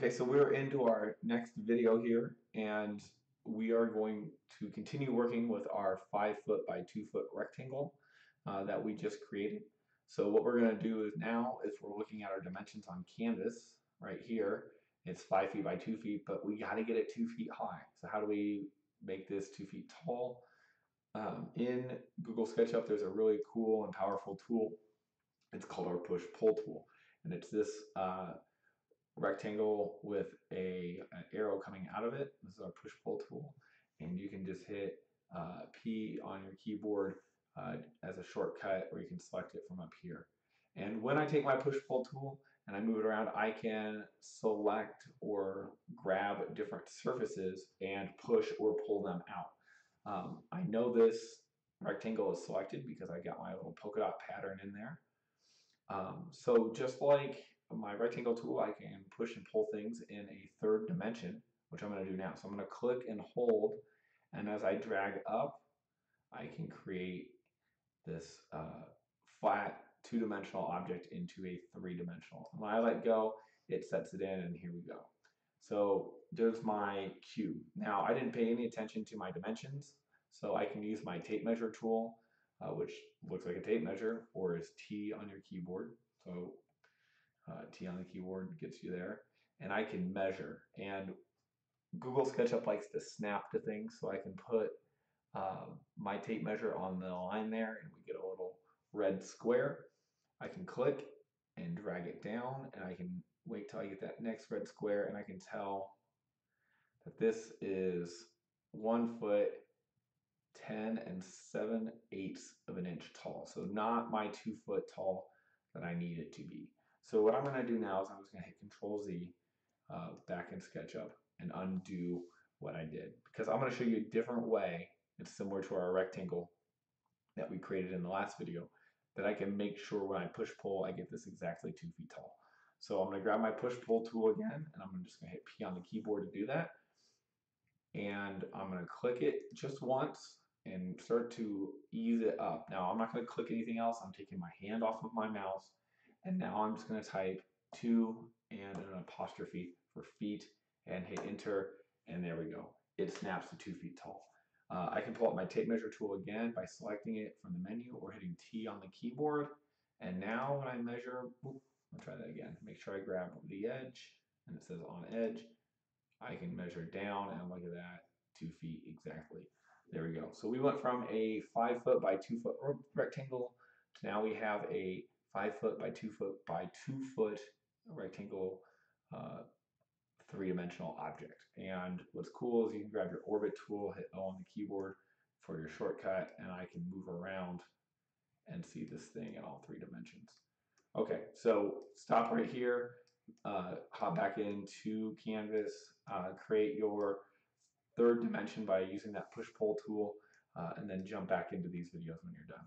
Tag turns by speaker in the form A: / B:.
A: Okay, so we're into our next video here, and we are going to continue working with our five foot by two foot rectangle uh, that we just created. So what we're going to do is now is we're looking at our dimensions on canvas right here. It's five feet by two feet, but we got to get it two feet high. So how do we make this two feet tall? Um, in Google SketchUp, there's a really cool and powerful tool. It's called our push pull tool, and it's this. Uh, rectangle with a an arrow coming out of it. This is our push pull tool, and you can just hit uh, P on your keyboard uh, as a shortcut, or you can select it from up here. And when I take my push pull tool and I move it around, I can select or grab different surfaces and push or pull them out. Um, I know this rectangle is selected because I got my little polka dot pattern in there. Um, so just like my rectangle tool, I can push and pull things in a third dimension, which I'm going to do now. So I'm going to click and hold, and as I drag up, I can create this uh, flat two-dimensional object into a three-dimensional. When I let go, it sets it in, and here we go. So there's my cube. Now, I didn't pay any attention to my dimensions, so I can use my tape measure tool, uh, which looks like a tape measure, or is T on your keyboard. So uh, T on the keyboard gets you there. And I can measure. And Google SketchUp likes to snap to things, so I can put uh, my tape measure on the line there, and we get a little red square. I can click and drag it down, and I can wait till I get that next red square, and I can tell that this is one foot 10 and 7 eighths of an inch tall. So not my two foot tall that I need it to be. So what I'm going to do now is I'm just going to hit Control Z uh, back in SketchUp and undo what I did because I'm going to show you a different way. It's similar to our rectangle that we created in the last video that I can make sure when I push pull I get this exactly two feet tall. So I'm going to grab my push pull tool again and I'm just going to hit P on the keyboard to do that. And I'm going to click it just once and start to ease it up. Now I'm not going to click anything else. I'm taking my hand off of my mouse and now I'm just going to type two and an apostrophe for feet and hit enter. And there we go. It snaps to two feet tall. Uh, I can pull up my tape measure tool again by selecting it from the menu or hitting T on the keyboard. And now when I measure, whoop, I'll try that again. Make sure I grab the edge and it says on edge. I can measure down and look at that, two feet exactly. There we go. So we went from a five foot by two foot rectangle to now we have a five foot by two foot by two foot rectangle uh, three-dimensional object. And what's cool is you can grab your orbit tool, hit O on the keyboard for your shortcut, and I can move around and see this thing in all three dimensions. Okay, so stop right here, uh, hop back into Canvas, uh, create your third dimension by using that push-pull tool, uh, and then jump back into these videos when you're done.